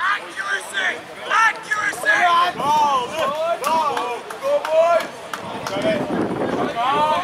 Accuracy! Accuracy! Go, go, go, boys! Go, boys!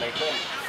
make friend.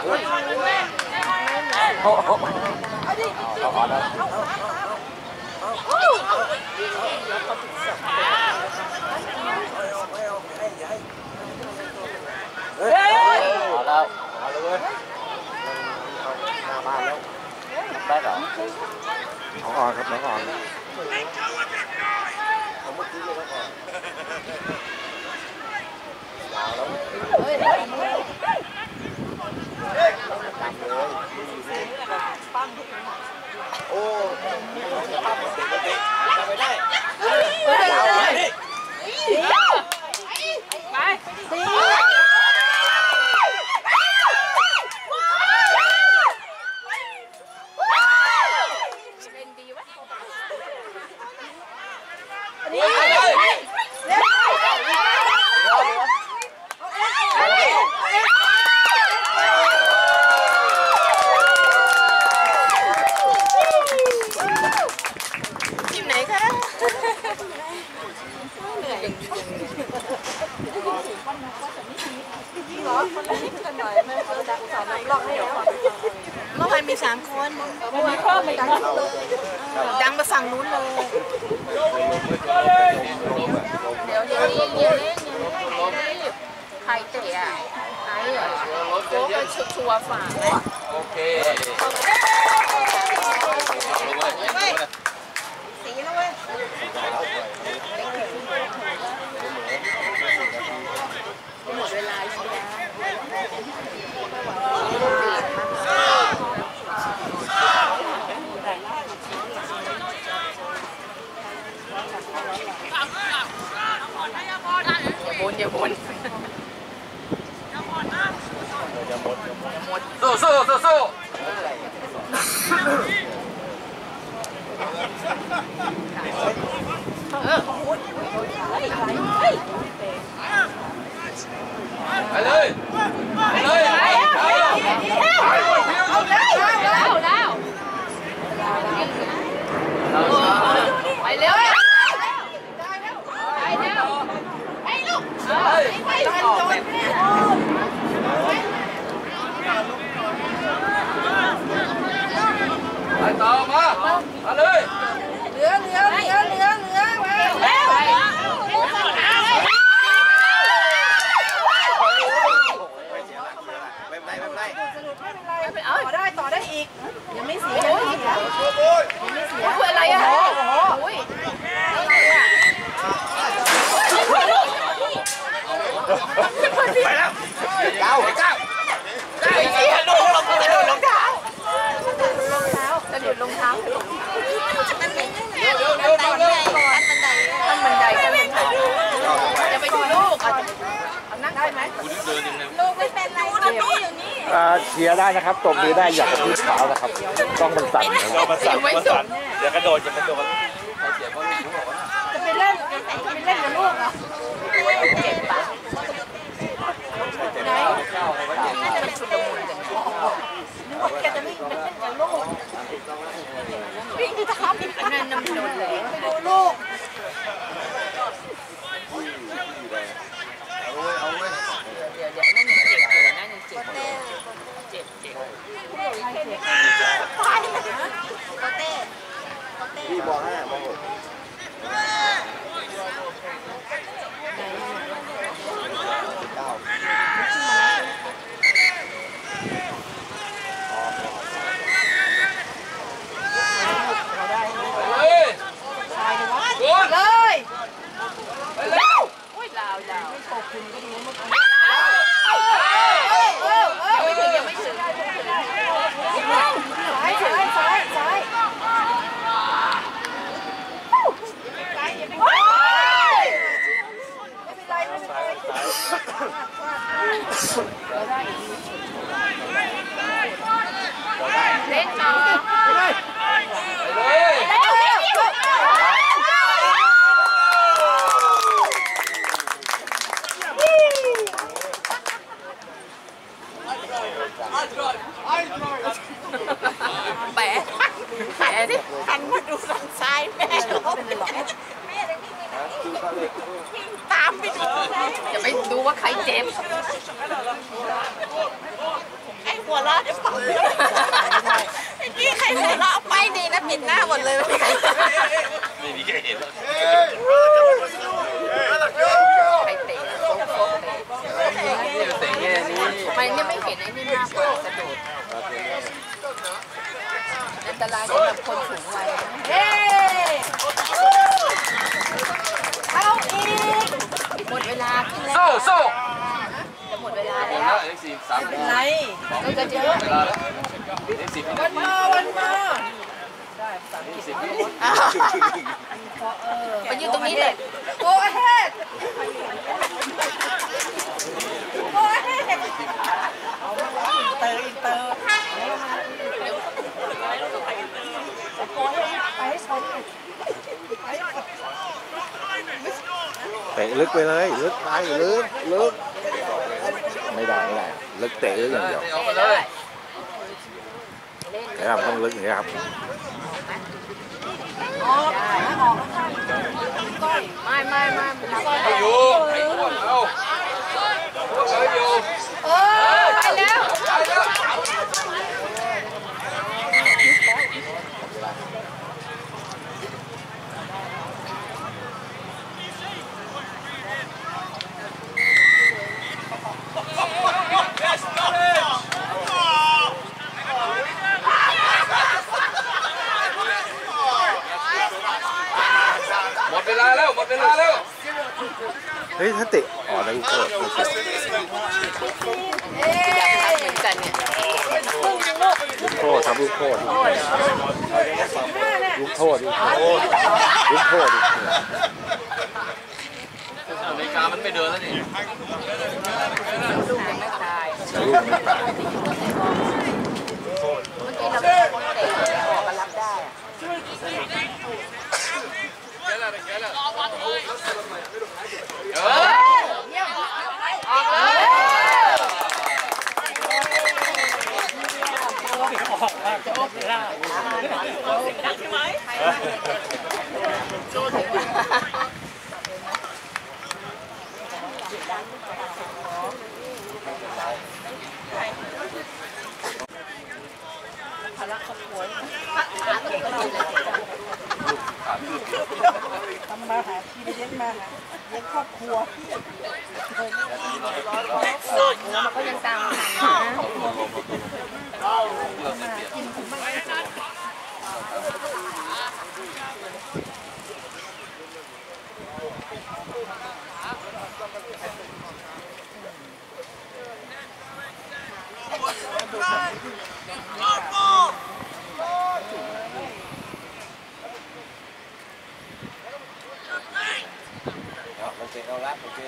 Không còn không còn. Không mất gì đâu còn. Vào lắm. โอ้ไปได้เฮ้ยเฮ้ยไปสี่ เล่นดีวะนี่เร็วเร็วทีมไหนคะเหนื่อย เหรอคนละนิดกันหน่อไม่เขาจะอุตส่าห์นับรอบให้แล้วเมื่อวานมีสามคนเมื่อวานเพิ่มไปกันดังไปฝั่งนู้นเลย เดี๋ยวเย่ารีบอย่าเล่นอย่าเล่นอย่ารีบใครเตะอะใครเหรอโค้ชชัวร์ฝั่งไหมโอเค สีแล้วเว้ยหมดเวลาใช่ไหมอย่าบนอย่าบน สู้สู้สู้สู้ เออเฮ้ยเฮ้ย ไปเลยไปเลย ไปแล้วแล้วไปเร็วไปเร็วไปลูกไปดันโดน ไปต่อมามาเลย เหลือเหลือเหลือเหลือเหลือมาแล้ว ไม่เป็นไรไม่เป็นไร เอาต่อได้ต่อได้อีกยังไม่เสียยังไม่เสียยังไม่เสียคืออะไรอะโอ้ยอะไรอะ ไปแล้วเก้าเก้า ไอ้เหี้ยโดนรองเท้าโดนรองเท้ารองเท้าจะหยุดรองเท้ามันไม่ เร็วเร็วเร็วเร็ว ขั้นบันไดขั้นบันไดจะไปดูลูกอะเอานั่งได้ไหมลูกไม่เป็นไรลูกอยู่นี่ อ่า เชียร์ได้นะครับตบมือได้อย่ากระทืบเท้านะครับ ต้องมันสั่นนะครับมันสั่นมันสั่นเดี๋ยวกระโดดจะกระโดดจะไปเล่นจะไปเล่นกับลูกเหรอเจ็บปะไหนน่าจะเป็นชุดละมุนกันนึกว่าแกจะไม่เล่นกับลูกวิ่งทำนั่นน้ำโดนเลยไปดูลูก เอาเว้ย เดี๋ยวเดี๋ยวนั่นยังเจ็บอยู่นั่นยังเจ็บอยู่เจ็บเจ็บ พี่ ดูทางซ้ายแม่ล้มแม่เลยวิ่งไปไหนวิ่งตามไปดูจะไปดูว่าใครเจ็บ ไอ้หัวเราะเดี๋ยวปังไอ้กี้ใครหัวเราะไปดีนะปิดหน้าหมดเลย ไม่มีใครเห็นใครเตะเตะแง่นี้ไม่ไม่เห็นไอ้นี่มากกว่ากระโดดอันตราย ไม่เป็นไรก็จะเจอเวันมาวันมาได้สามสิบไปยืนตรงนี้เลยโอ้เฮ็ดโอ้เฮ็ดเตอร์อินเตอร์เตะลึกไปเลย ลึกไปลึกลึกไม่ได้ ไม่ได้ lực tệ tỉa dần dần để làm con lứt nghĩa học mai mai mai thầy vô? Thầy vô thầy vô thầy vô? ทำมาหากินเลี้ยงมาหาเลี้ยงครอบครัวมันก็ยังตามหานะกินถึงบ้างรอด llegado la porque...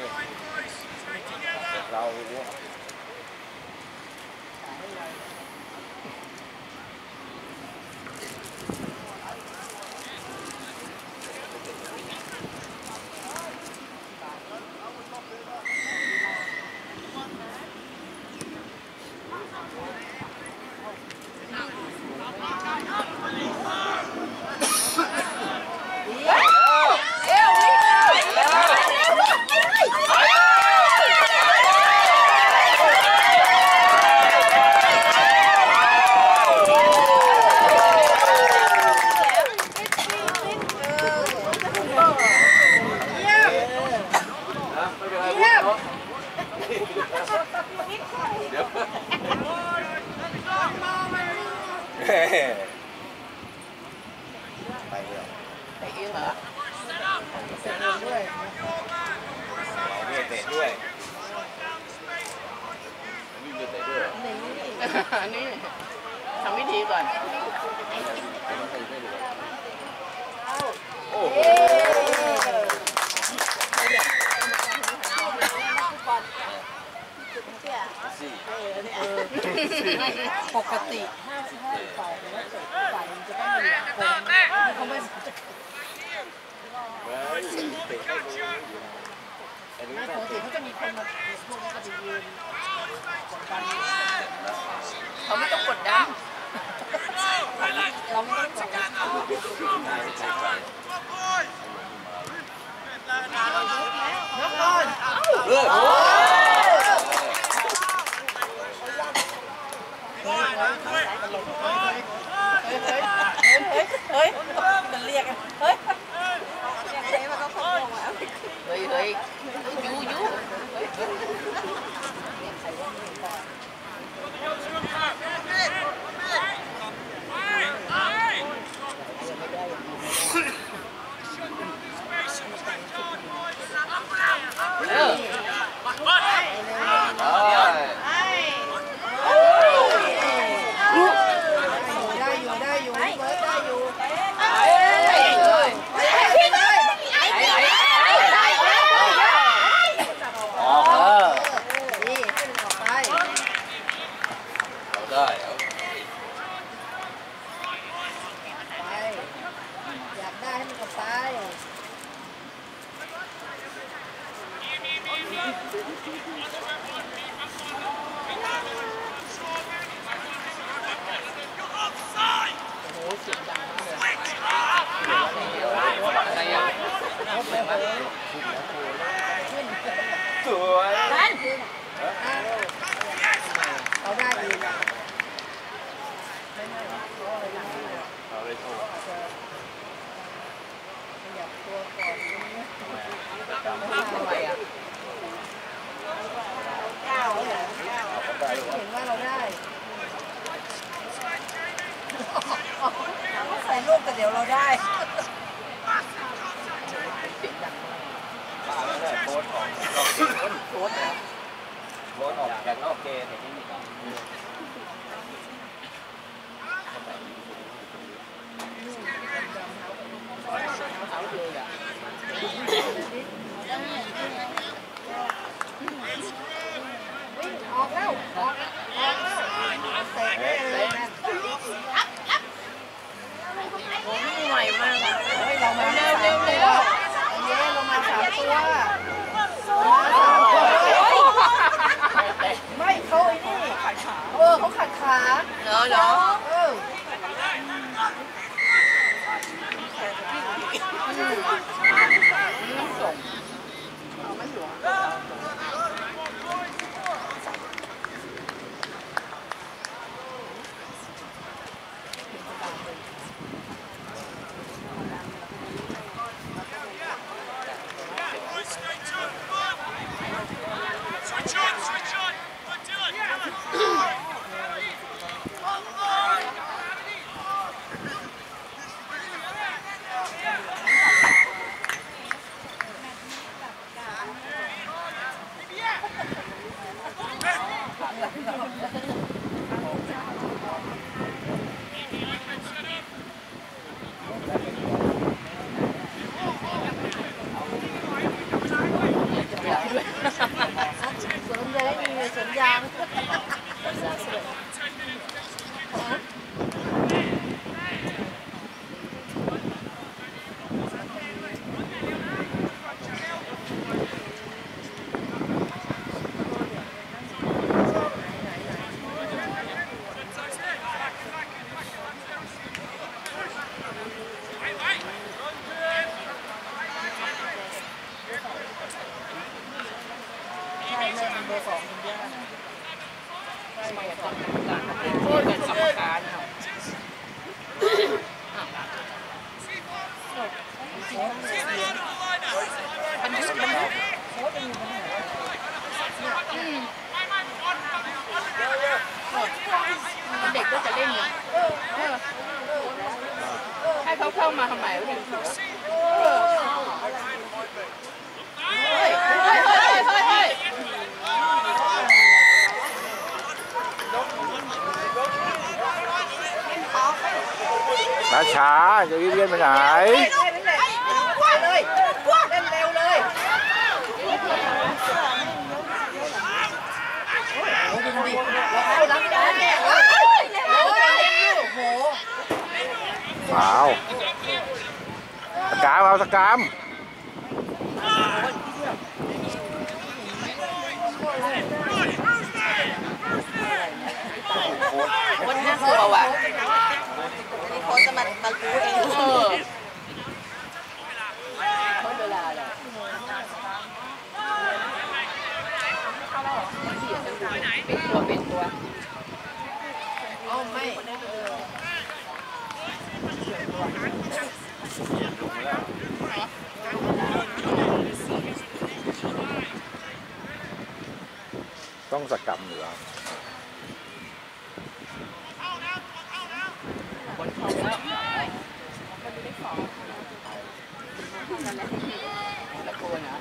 有有。有 เห็นว่าเราได้เขาใส่รูปแต่เดี๋ยวเราได้โค้ดออกโค้ดนะโค้ดออกจากนอเคแต่ที่มีการเอาเลยอะ ไม่เขาไอ้นี่ขัดขาเออเขาขัดขาเหรอเหรอ ให้เขาเข้ามาทำ กามเอาสกามวันนี้กลัวว่ะนี่เขาจะมามารู้เองเออเขาเวลาแหละเป็นตัวเป็นตัวอ๋อไม่ ต้องสกรรมอยู่แล้วตะโกนนะ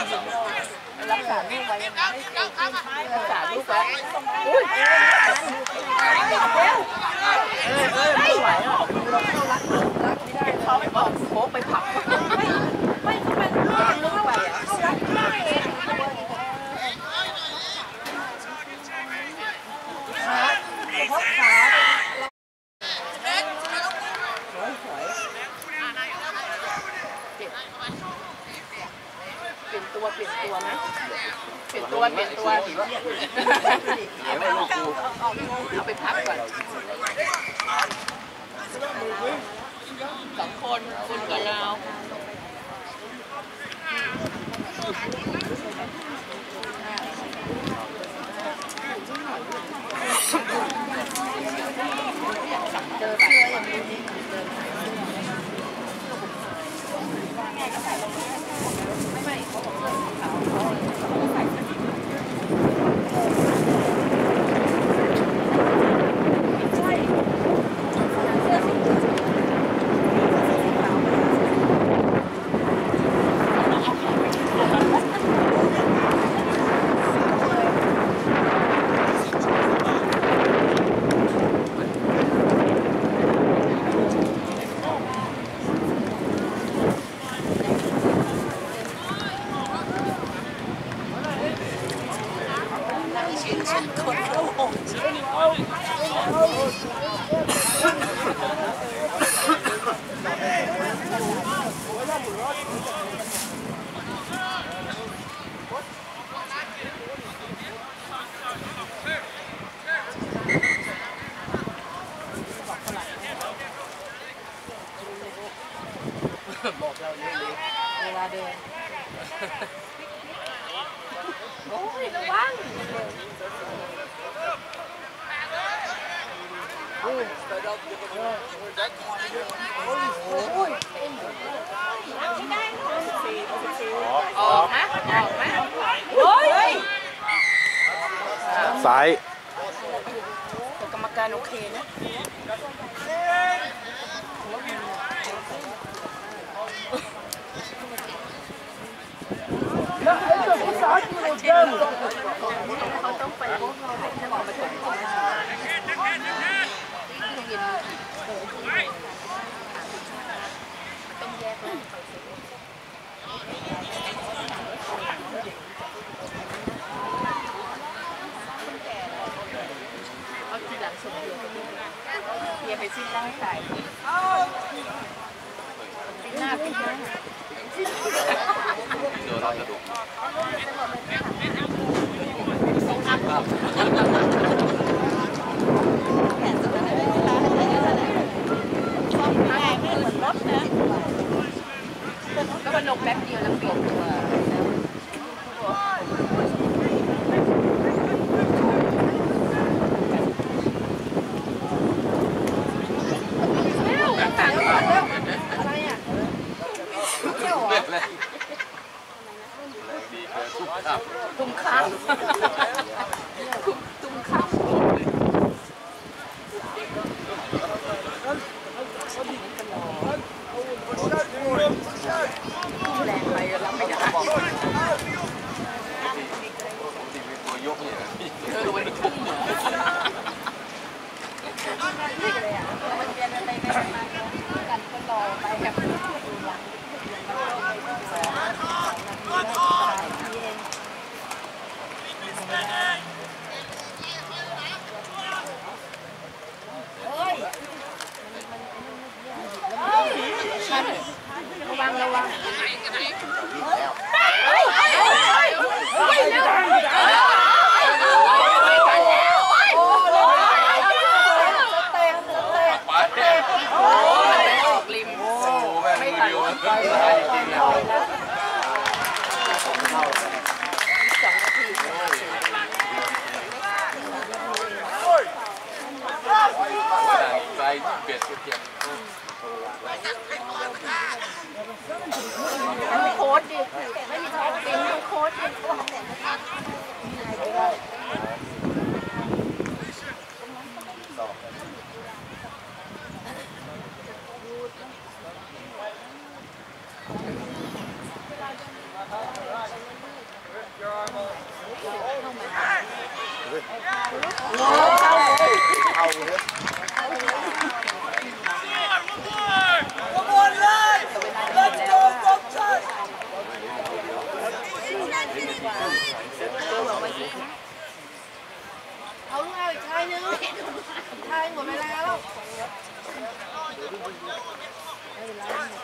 รักษาลูกไว้รักษาลูกไว้อุ้ยเออเไม่ไหวหรอกเราเข้ารักรักไม่ได้เขาไปบอกโค้ไปผักไม่ไม่ไม่ ตัวเปลี่ยนตัวเอาไปลูกกูเอาไปพักก่อนสองคนคุณกับเราไม่ไม่เขาบอกเลย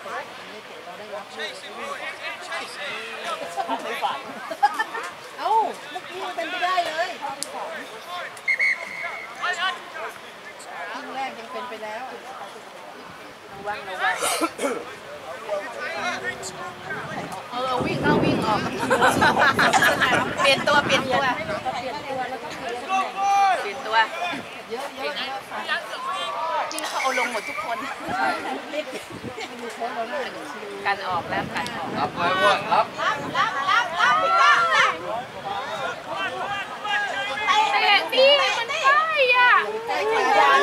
เราได้เอาเมื่อกี้เป็นไปได้เลยครึ่งแรกยังเป็นไปแล้วระวังระวังเออวิ่งเข้าวิ่งออกเปลี่ยนตัวเปลี่ยนตัวเปลี่ยนตัวเปลี่ยนตัวเปลี่ยนตัวเยอะเยอะ ลงหมดทุกคนการออกแล้วการออกรับไว้ว่ารับรับรับรับรับพี่ก้ารับแต่ดีมันได้อะเตะ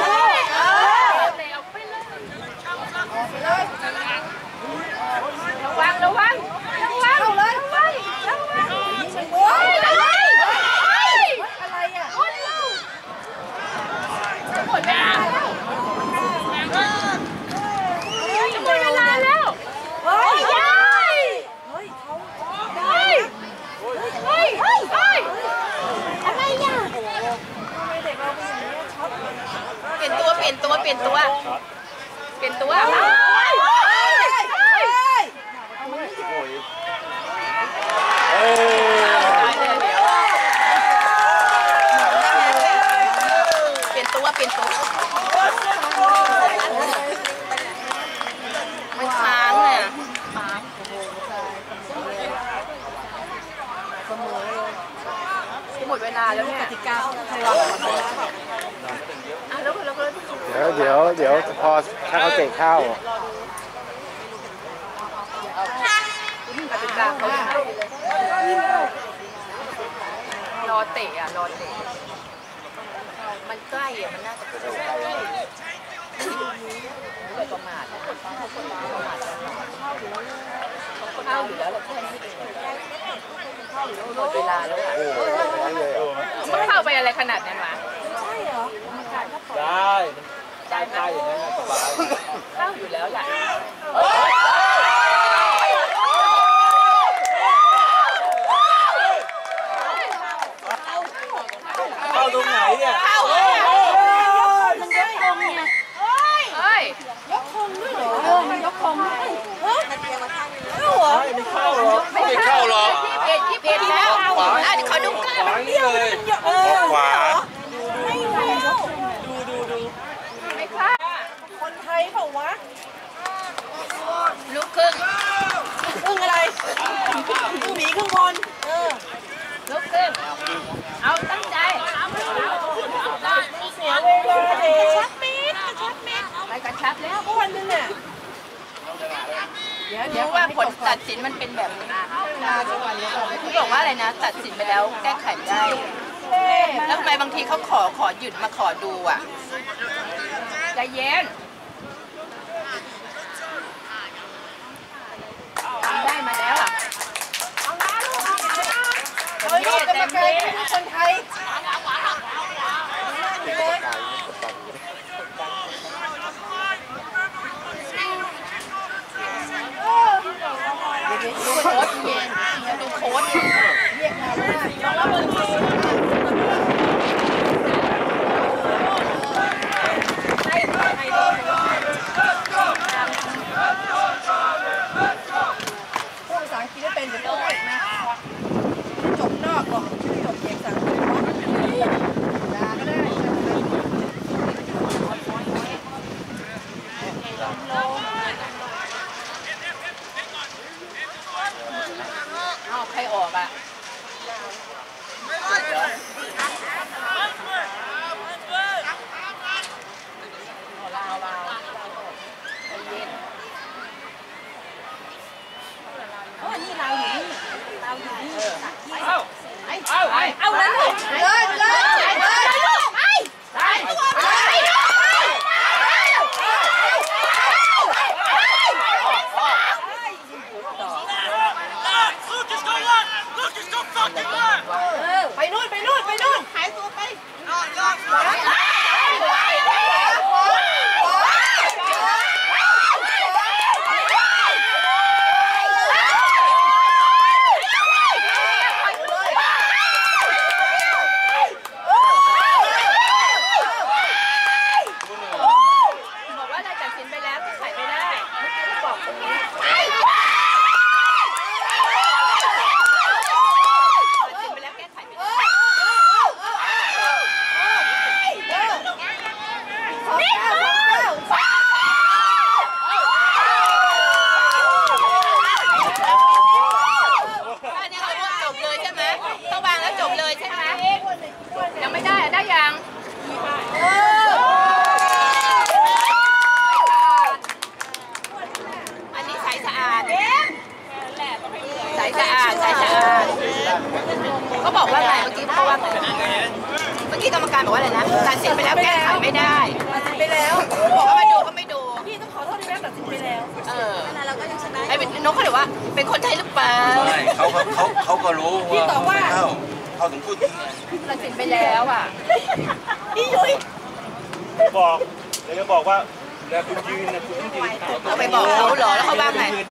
เลยเออเตะออกไปเลยระวังระวัง ถ้าเขาเก่งเข้ารอเตะอะรอเตะ มันใกล้อะมันน่าจะประมาทประมาทเข้าอยู่แล้วเราแค่นี้เองหมดเวลาแล้วอะมัเข้าไปอะไรขนาดนั้นวะได้ ได้ไหมได้อย่างนั้นสบายเข้าอยู่แล้วแหละ ขอเทียนขอเทียน